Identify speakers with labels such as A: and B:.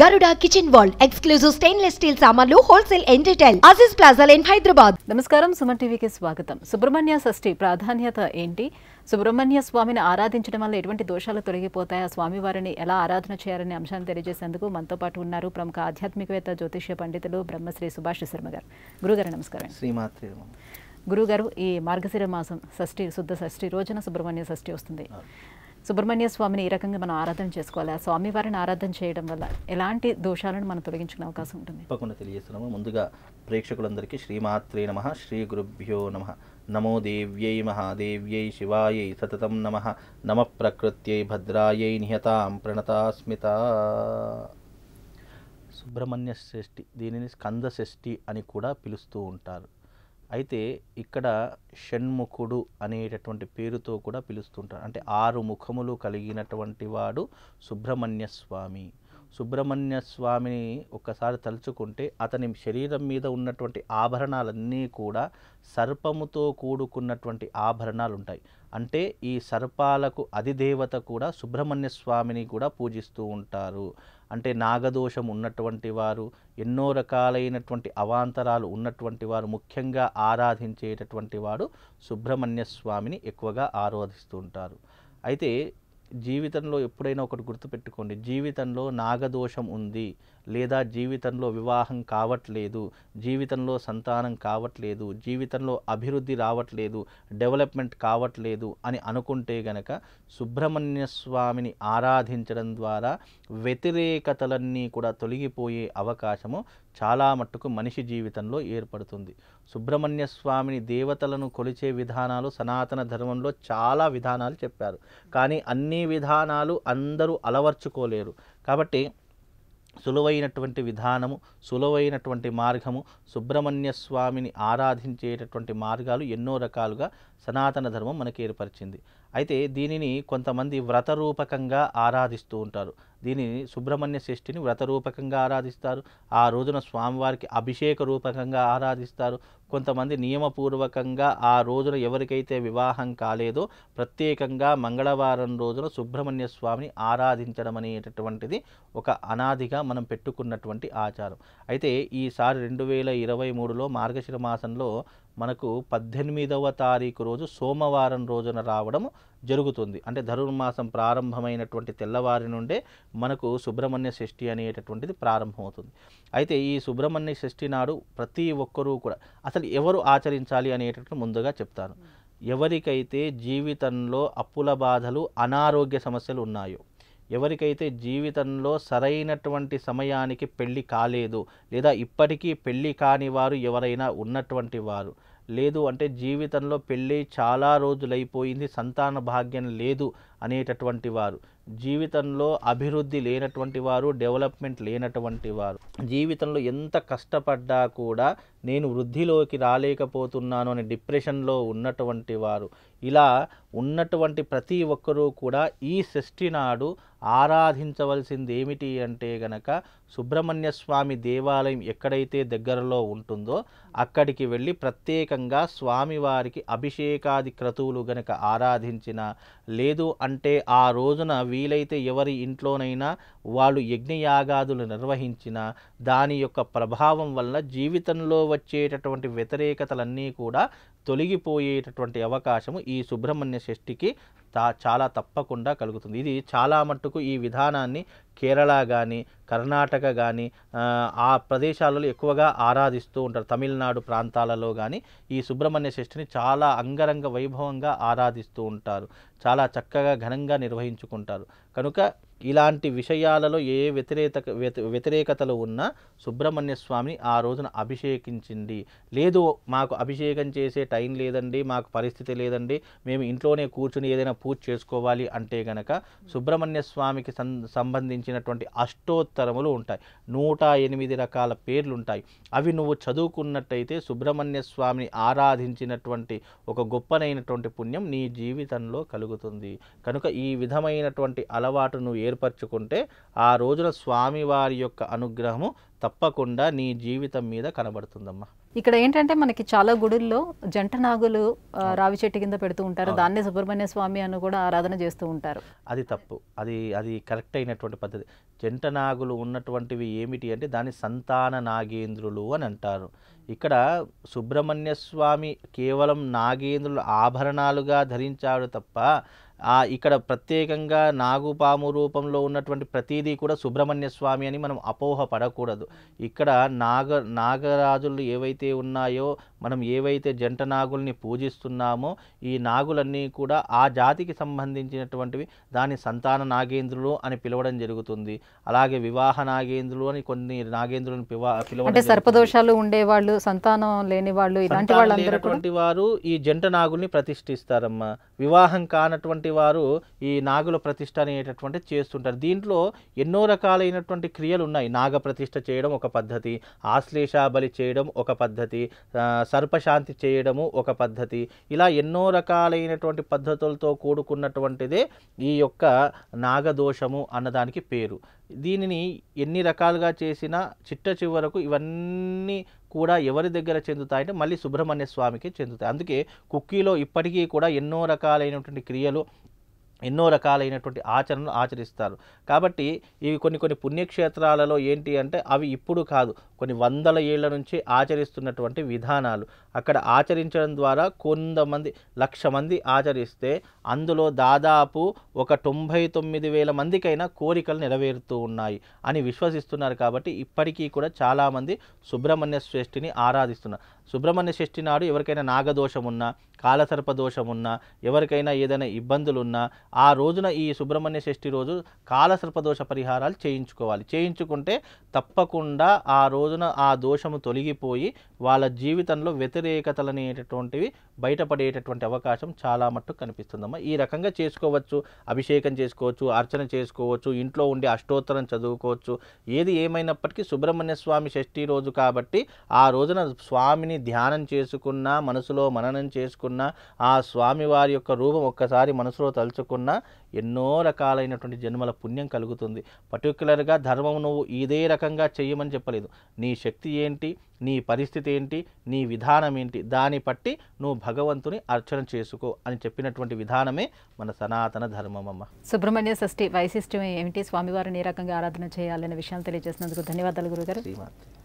A: Garuda kitchen wall exclusive stainless steel సామాన్లు wholesale and retail Aziz plaza in Hyderabad
B: నమస్కారం సుమన్ టీవీకి స్వాగతం. సుబ్రహ్మణ్య షష్ఠి ప్రాధాన్యత ఏంటి? సుబ్రహ్మణ్య స్వామిని ఆరాధించడం వల్ల ఎటువంటి దోషాలు తొలగిపోతాయి? ఆ స్వామివారిని ఎలా ఆరాధన చేయాలనే అంశాన్ని తెలియజేసేందుకు మనతో పాటు ఉన్నారు ప్రముఖ ఆధ్యాత్మికవేత్త జ్యోతిష్య పండితులు బ్రహ్మశ్రీ సుభాష్ శర్మ గారు. గురుగారు నమస్కారం.
C: శ్రీమాత్రి
B: గురుగారు ఈ మార్గశిర మాసం షష్ఠి శుద్ధ షష్ఠి రోజున సుబ్రహ్మణ్య షష్ఠి వస్తుంది. సుబ్రహ్మణ్య స్వామిని ఈ రకంగా మనం ఆరాధన చేసుకోవాలి. ఆ స్వామివారిని ఆరాధన చేయడం వల్ల ఎలాంటి దోషాలను మనం తొలగించుకునే అవకాశం ఉంటుంది?
C: తప్పకుండా తెలియజేస్తున్నాము. ముందుగా ప్రేక్షకులందరికీ శ్రీమాత్రే నమ శ్రీ గురుభ్యో నమ. నమో దేవ్యై మహాదేవ్యై శివాయై సతతం నమ. నమ ప్రకృత్యై భద్రాయై నిహతాం ప్రణతాస్మిత. సుబ్రహ్మణ్య షష్ఠి దీనిని స్కంద షష్ఠి అని కూడా పిలుస్తూ ఉంటారు. అయితే ఇక్కడ షణ్ముఖుడు అనేటటువంటి పేరుతో కూడా పిలుస్తుంటారు. అంటే ఆరు ముఖములు కలిగినటువంటి వాడు సుబ్రహ్మణ్య స్వామి. సుబ్రహ్మణ్య స్వామిని ఒక్కసారి తలుచుకుంటే అతని శరీరం మీద ఉన్నటువంటి ఆభరణాలన్నీ కూడా సర్పముతో కూడుకున్నటువంటి ఆభరణాలు ఉంటాయి అంటే ఈ సర్పాలకు అధిదేవత కూడా సుబ్రహ్మణ్య స్వామిని కూడా పూజిస్తూ ఉంటారు. అంటే నాగదోషం ఉన్నటువంటి వారు ఎన్నో రకాలైనటువంటి అవాంతరాలు ఉన్నటువంటి వారు ముఖ్యంగా ఆరాధించేటటువంటి వాడు సుబ్రహ్మణ్య స్వామిని ఎక్కువగా ఆరాధిస్తూ ఉంటారు. అయితే జీవితంలో ఎప్పుడైనా ఒకటి గుర్తుపెట్టుకోండి. జీవితంలో నాగదోషం ఉంది లేదా జీవితంలో వివాహం కావట్లేదు జీవితంలో సంతానం కావట్లేదు జీవితంలో అభివృద్ధి రావట్లేదు డెవలప్మెంట్ కావట్లేదు అని అనుకుంటే గనక సుబ్రహ్మణ్య స్వామిని ఆరాధించడం ద్వారా వ్యతిరేకతలన్నీ కూడా తొలగిపోయే అవకాశము చాలా మట్టుకు మనిషి జీవితంలో ఏర్పడుతుంది. సుబ్రహ్మణ్య స్వామిని దేవతలను కొలిచే విధానాలు సనాతన ధర్మంలో చాలా విధానాలు చెప్పారు. కానీ అన్ని విధానాలు అందరూ అలవర్చుకోలేరు. కాబట్టి సులువైనటువంటి విధానము సులువైనటువంటి మార్గము సుబ్రహ్మణ్య స్వామిని ఆరాధించేటటువంటి మార్గాలు ఎన్నో రకాలుగా సనాతన ధర్మం మనకి ఏర్పరిచింది. అయితే దీనిని కొంతమంది వ్రతరూపకంగా ఆరాధిస్తూ ఉంటారు. దీనిని సుబ్రహ్మణ్య షష్ఠిని వ్రతరూపకంగా ఆరాధిస్తారు. ఆ రోజున స్వామివారికి అభిషేక రూపకంగా ఆరాధిస్తారు. కొంతమంది నియమపూర్వకంగా ఆ రోజున ఎవరికైతే వివాహం కాలేదో ప్రత్యేకంగా మంగళవారం రోజున సుబ్రహ్మణ్య స్వామిని ఆరాధించడం అనేటటువంటిది ఒక అనాదిగా మనం పెట్టుకున్నటువంటి ఆచారం. అయితే ఈసారి రెండు వేల ఇరవై మూడులో మార్గశిర మాసంలో మనకు పద్దెనిమిదవ తారీఖు రోజు సోమవారం రోజున రావడం జరుగుతుంది. అంటే ధనుర్మాసం ప్రారంభమైనటువంటి తెల్లవారి నుండే మనకు సుబ్రహ్మణ్య షష్ఠి అనేటటువంటిది ప్రారంభమవుతుంది. అయితే ఈ సుబ్రహ్మణ్య షష్ఠి నాడు ప్రతి ఒక్కరూ కూడా అసలు ఎవరు ఆచరించాలి అనేటట్టు ముందుగా చెప్తాను ఎవరికైతే జీవితంలో అప్పుల బాధలు అనారోగ్య సమస్యలు ఉన్నాయో ఎవరికైతే జీవితంలో సరైనటువంటి సమయానికి పెళ్ళి కాలేదు లేదా ఇప్పటికీ పెళ్ళి కాని వారు ఎవరైనా ఉన్నటువంటి వారు లేదు అంటే జీవితంలో పెళ్ళి చాలా రోజులైపోయింది సంతాన భాగ్యం లేదు అనేటటువంటి వారు జీవితంలో అభివృద్ధి లేనటువంటి వారు డెవలప్మెంట్ లేనటువంటి వారు జీవితంలో ఎంత కష్టపడ్డా కూడా నేను వృద్ధిలోకి రాలేకపోతున్నాను అని డిప్రెషన్లో ఉన్నటువంటి వారు. ఇలా ఉన్నటువంటి ప్రతి ఒక్కరూ కూడా ఈ షష్ఠి నాడు ఆరాధించవలసింది ఏమిటి అంటే గనక సుబ్రహ్మణ్య స్వామి దేవాలయం ఎక్కడైతే దగ్గరలో ఉంటుందో అక్కడికి వెళ్ళి ప్రత్యేకంగా స్వామివారికి అభిషేకాది క్రతువులు గనక ఆరాధించిన లేదు అంటే ఆ రోజున వీలైతే ఎవరి ఇంట్లోనైనా వాళ్ళు యజ్ఞయాగాదులు నిర్వహించిన దాని యొక్క ప్రభావం వల్ల జీవితంలో వచ్చేటటువంటి వ్యతిరేకతలన్నీ కూడా తొలగిపోయేటటువంటి అవకాశము ఈ సుబ్రహ్మణ్య షష్ఠికి చాలా తప్పకుండా కలుగుతుంది. ఇది చాలా మట్టుకు ఈ విధానాన్ని కేరళ కానీ కర్ణాటక కానీ ఆ ప్రదేశాలలో ఎక్కువగా ఆరాధిస్తూ ఉంటారు. తమిళనాడు ప్రాంతాలలో కానీ ఈ సుబ్రహ్మణ్య షష్ఠిని చాలా అంగరంగ వైభవంగా ఆరాధిస్తూ ఉంటారు. చాలా చక్కగా ఘనంగా నిర్వహించుకుంటారు. కనుక ఇలాంటి విషయాలలో ఏ వ్యతిరేక వ్యతి- వ్యతిరేకతలు ఉన్నా సుబ్రహ్మణ్య స్వామిని ఆ రోజున అభిషేకించింది. లేదు మాకు అభిషేకం చేసే టైం లేదండి మాకు పరిస్థితి లేదండి మేము ఇంట్లోనే కూర్చుని ఏదైనా పూజ చేసుకోవాలి అంటే గనక సుబ్రహ్మణ్య స్వామికి సం సంబంధించినటువంటి అష్టోత్తరములు ఉంటాయి. నూట ఎనిమిది రకాల పేర్లు ఉంటాయి. అవి నువ్వు చదువుకున్నట్టయితే సుబ్రహ్మణ్య స్వామిని ఆరాధించినటువంటి ఒక గొప్పనైనటువంటి పుణ్యం నీ జీవితంలో కలుగుతుంది. కనుక ఈ విధమైనటువంటి అలవాటు నువ్వు ఏర్పరచుకుంటే ఆ రోజున స్వామివారి యొక్క అనుగ్రహము తప్పకుండా నీ జీవితం మీద కనబడుతుందమ్మా.
B: ఇక్కడ ఏంటంటే మనకి చాలా గుడుల్లో జంట నాగులు రావి చెట్టు కింద పెడుతూ ఉంటారు. దాన్నే సుబ్రహ్మణ్య స్వామి అని కూడా ఆరాధన చేస్తూ ఉంటారు.
C: అది తప్పు. అది అది కరెక్ట్ అయినటువంటి పద్ధతి. జంట నాగులు ఉన్నటువంటివి ఏమిటి అంటే దాని సంతాన నాగేంద్రులు అని అంటారు. ఇక్కడ సుబ్రహ్మణ్య స్వామి కేవలం నాగేంద్రులు ఆభరణాలుగా ధరించాడు తప్ప ఇక్కడ ప్రత్యేకంగా నాగుపాము రూపంలో ఉన్నటువంటి ప్రతిదీ కూడా సుబ్రహ్మణ్య స్వామి అని మనం అపోహ పడకూడదు. ఇక్కడ నాగ నాగరాజులు ఏవైతే ఉన్నాయో మనం ఏవైతే జంట నాగుల్ని పూజిస్తున్నామో ఈ నాగులన్నీ కూడా ఆ జాతికి సంబంధించినటువంటివి. దాని సంతాన నాగేంద్రులు అని పిలవడం జరుగుతుంది. అలాగే వివాహ నాగేంద్రులు అని కొన్ని నాగేంద్రులను పిలవడం.
B: సర్పదోషాలు ఉండేవాళ్ళు సంతానం లేని వాళ్ళు ఇలాంటి వాళ్ళందరూ
C: వారు ఈ జంట నాగుల్ని ప్రతిష్ఠిస్తారమ్మా. వివాహం కానటువంటి వారు ఈ నాగుల ప్రతిష్ఠ అనేటటువంటి చేస్తుంటారు. దీంట్లో ఎన్నో రకాలైనటువంటి క్రియలు ఉన్నాయి నాగ ప్రతిష్ఠ చేయడం ఒక పద్ధతి ఆశ్లేష బలి చేయడం ఒక పద్ధతి సర్పశాంతి చేయడము ఒక పద్ధతి. ఇలా ఎన్నో రకాలైనటువంటి పద్ధతులతో కూడుకున్నటువంటిదే ఈ యొక్క నాగదోషము అన్నదానికి పేరు. దీనిని ఎన్ని రకాలుగా చేసినా చిట్ట చివరకు ఇవన్నీ కూడా ఎవరి దగ్గర చెందుతాయంటే మళ్ళీ సుబ్రహ్మణ్య స్వామికి చెందుతాయి. అందుకే కుక్కీలో ఇప్పటికీ కూడా ఎన్నో రకాలైనటువంటి క్రియలు ఎన్నో రకాలైనటువంటి ఆచరణలు ఆచరిస్తారు. కాబట్టి ఇవి కొన్ని కొన్ని పుణ్యక్షేత్రాలలో ఏంటి అంటే అవి ఇప్పుడు కాదు. కొన్ని వందల ఏళ్ళ నుంచి ఆచరిస్తున్నటువంటి విధానాలు. అక్కడ ఆచరించడం ద్వారా కొంతమంది లక్ష మంది ఆచరిస్తే అందులో దాదాపు ఒక తొంభై తొమ్మిది వేల మందికైనా కోరికలు నెరవేరుతూ ఉన్నాయి అని విశ్వసిస్తున్నారు కాబట్టి ఇప్పటికీ కూడా చాలామంది సుబ్రహ్మణ్య శ్రేష్ఠిని ఆరాధిస్తున్నారు. సుబ్రహ్మణ్య షష్ఠి నాడు ఎవరికైనా నాగదోషం ఉన్నా కాలసర్ప దోషం ఉన్నా ఎవరికైనా ఏదైనా ఇబ్బందులు ఉన్నా ఆ రోజున ఈ సుబ్రహ్మణ్య షష్ఠి రోజు కాలసర్ప దోష పరిహారాలు చేయించుకోవాలి. చేయించుకుంటే తప్పకుండా ఆ రోజు రోజున ఆ దోషము తొలగిపోయి వాళ్ళ జీవితంలో వ్యతిరేకతలు అనేటటువంటివి బయటపడేటటువంటి అవకాశం చాలా మట్టుకు కనిపిస్తుందమ్మా. ఈ రకంగా చేసుకోవచ్చు అభిషేకం చేసుకోవచ్చు అర్చన చేసుకోవచ్చు ఇంట్లో ఉండి అష్టోత్తరం చదువుకోవచ్చు ఏది ఏమైనప్పటికీ సుబ్రహ్మణ్య స్వామి షష్ఠి రోజు కాబట్టి ఆ రోజున స్వామిని ధ్యానం చేసుకున్నా మనసులో మననం చేసుకున్నా ఆ స్వామి వారి యొక్క రూపం ఒక్కసారి మనసులో తలుచుకున్నా ఎన్నో రకాలైనటువంటి జన్మల పుణ్యం కలుగుతుంది. పర్టికులర్గా ధర్మం నువ్వు ఇదే రకంగా చెయ్యమని చెప్పలేదు. నీ శక్తి ఏంటి? నీ పరిస్థితి ఏంటి? నీ విధానం ఏంటి? దాన్ని బట్టి నువ్వు భగవంతుని అర్చన చేసుకో అని చెప్పినటువంటి విధానమే మన సనాతన ధర్మమమ్మ
B: సుబ్రహ్మణ్య షష్ఠి వైశిష్ట్యం ఏమిటి? స్వామివారిని ఏ రకంగా ఆరాధన చేయాలనే విషయాలు తెలియజేసినందుకు ధన్యవాదాలు గురుగారు.
C: శ్రీమాత